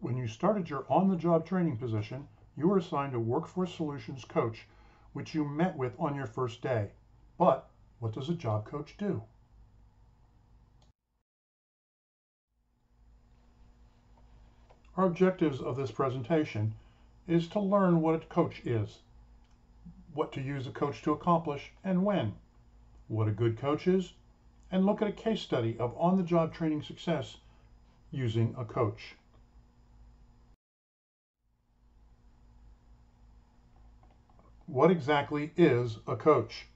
When you started your on-the-job training position, you were assigned a Workforce Solutions coach, which you met with on your first day. But what does a job coach do? Our objectives of this presentation is to learn what a coach is, what to use a coach to accomplish and when, what a good coach is, and look at a case study of on-the-job training success using a coach. What exactly is a coach?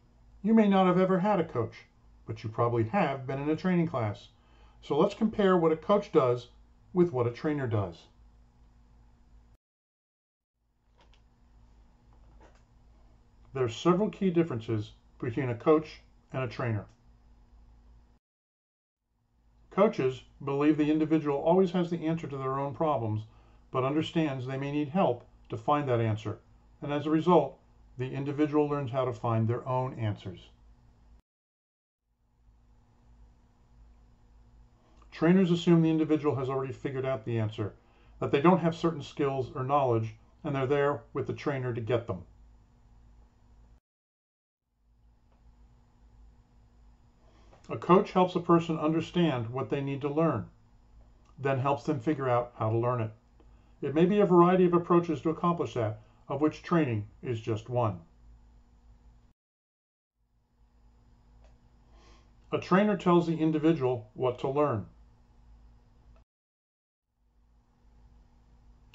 You may not have ever had a coach, but you probably have been in a training class. So let's compare what a coach does with what a trainer does. There are several key differences between a coach and a trainer. Coaches believe the individual always has the answer to their own problems, but understands they may need help to find that answer, and as a result, the individual learns how to find their own answers. Trainers assume the individual has already figured out the answer, that they don't have certain skills or knowledge, and they're there with the trainer to get them. A coach helps a person understand what they need to learn, then helps them figure out how to learn it. It may be a variety of approaches to accomplish that, of which training is just one. A trainer tells the individual what to learn.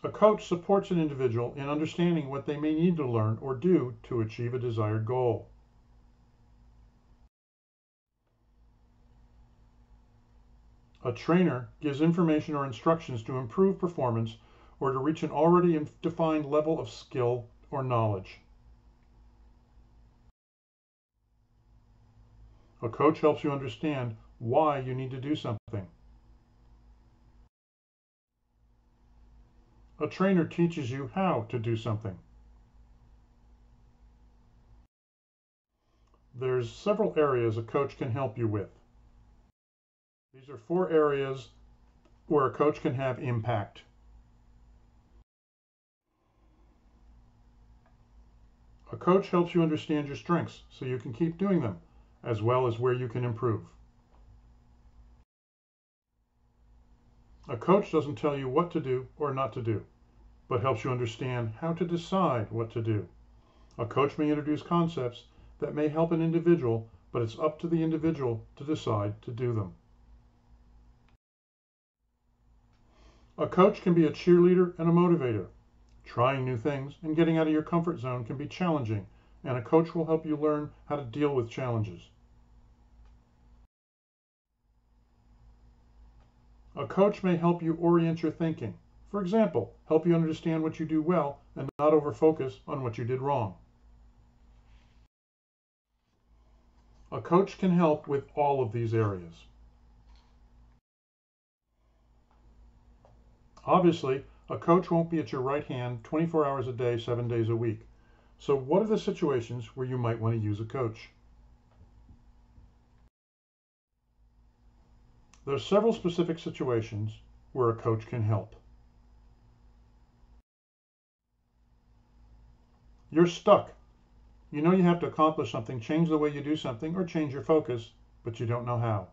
A coach supports an individual in understanding what they may need to learn or do to achieve a desired goal. A trainer gives information or instructions to improve performance or to reach an already defined level of skill or knowledge. A coach helps you understand why you need to do something. A trainer teaches you how to do something. There's several areas a coach can help you with. These are four areas where a coach can have impact. A coach helps you understand your strengths so you can keep doing them, as well as where you can improve. A coach doesn't tell you what to do or not to do, but helps you understand how to decide what to do. A coach may introduce concepts that may help an individual, but it's up to the individual to decide to do them. A coach can be a cheerleader and a motivator. Trying new things and getting out of your comfort zone can be challenging, and a coach will help you learn how to deal with challenges. A coach may help you orient your thinking. For example, help you understand what you do well and not overfocus on what you did wrong. A coach can help with all of these areas. Obviously, a coach won't be at your right hand 24 hours a day, seven days a week. So what are the situations where you might want to use a coach? There are several specific situations where a coach can help. You're stuck. You know you have to accomplish something, change the way you do something, or change your focus, but you don't know how.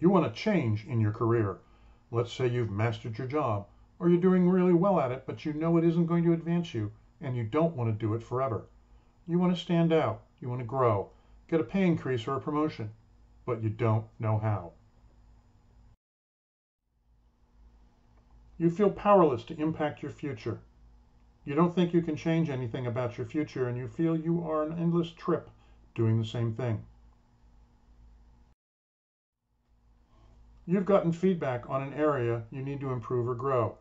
You want to change in your career. Let's say you've mastered your job, or you're doing really well at it, but you know it isn't going to advance you, and you don't want to do it forever. You want to stand out. You want to grow, get a pay increase or a promotion, but you don't know how. You feel powerless to impact your future. You don't think you can change anything about your future, and you feel you are an endless trip doing the same thing. You've gotten feedback on an area you need to improve or grow.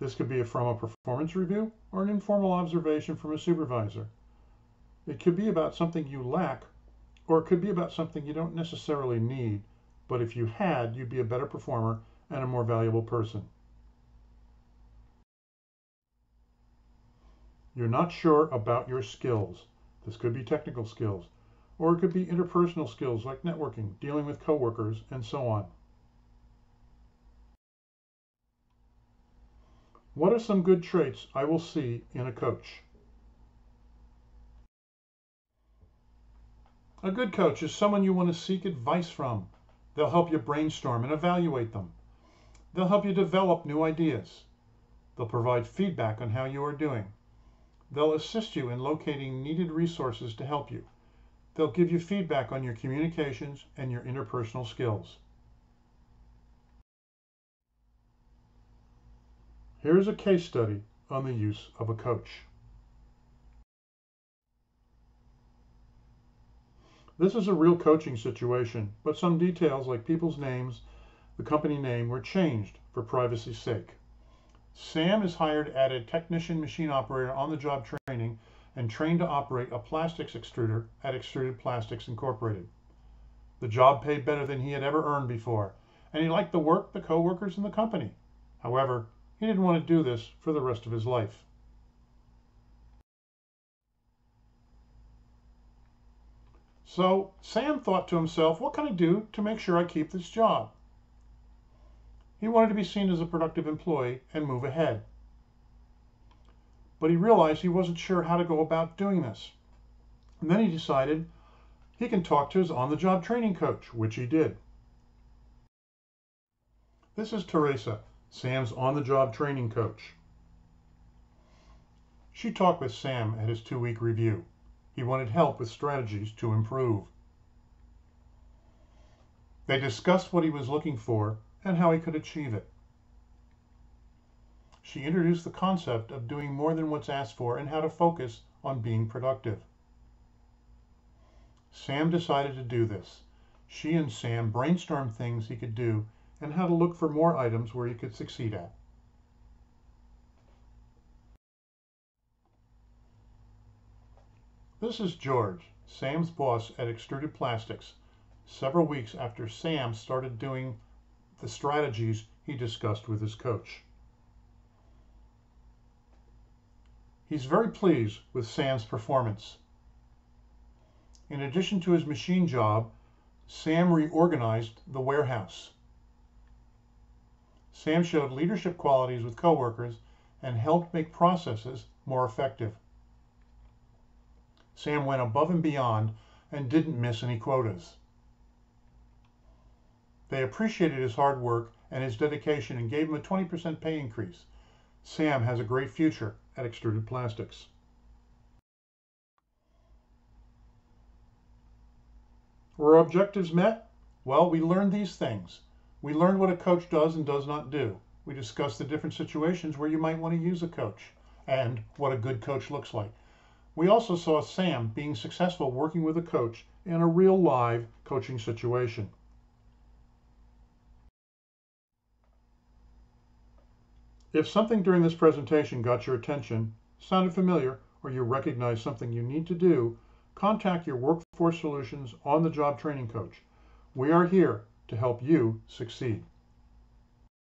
This could be from a performance review or an informal observation from a supervisor. It could be about something you lack, or it could be about something you don't necessarily need, but if you had, you'd be a better performer and a more valuable person. You're not sure about your skills. This could be technical skills. or it could be interpersonal skills like networking, dealing with coworkers, and so on. What are some good traits I will see in a coach? A good coach is someone you want to seek advice from. They'll help you brainstorm and evaluate them. They'll help you develop new ideas. They'll provide feedback on how you are doing. They'll assist you in locating needed resources to help you. They'll give you feedback on your communications and your interpersonal skills. Here's a case study on the use of a coach. This is a real coaching situation, but some details like people's names, the company name were changed for privacy's sake. Sam is hired at a technician machine operator on the job training and trained to operate a plastics extruder at Extruded Plastics Incorporated. The job paid better than he had ever earned before, and he liked the work, the coworkers, and the company. However, he didn't want to do this for the rest of his life. So Sam thought to himself, what can I do to make sure I keep this job? He wanted to be seen as a productive employee and move ahead. But he realized he wasn't sure how to go about doing this. And then he decided he can talk to his on-the-job training coach, which he did. This is Teresa, Sam's on-the-job training coach. She talked with Sam at his two-week review. He wanted help with strategies to improve. They discussed what he was looking for and how he could achieve it. She introduced the concept of doing more than what's asked for and how to focus on being productive. Sam decided to do this. She and Sam brainstormed things he could do and how to look for more items where he could succeed at. This is George, Sam's boss at Extruded Plastics, several weeks after Sam started doing the strategies he discussed with his coach. He's very pleased with Sam's performance. In addition to his machine job, Sam reorganized the warehouse. Sam showed leadership qualities with coworkers and helped make processes more effective. Sam went above and beyond and didn't miss any quotas. They appreciated his hard work and his dedication and gave him a 20% pay increase. Sam has a great future at Extruded Plastics. Were objectives met? Well, we learned these things. We learned what a coach does and does not do. We discussed the different situations where you might want to use a coach and what a good coach looks like. We also saw Sam being successful working with a coach in a real live coaching situation. If something during this presentation got your attention, sounded familiar, or you recognize something you need to do, contact your Workforce Solutions on-the-job training coach. We are here to help you succeed.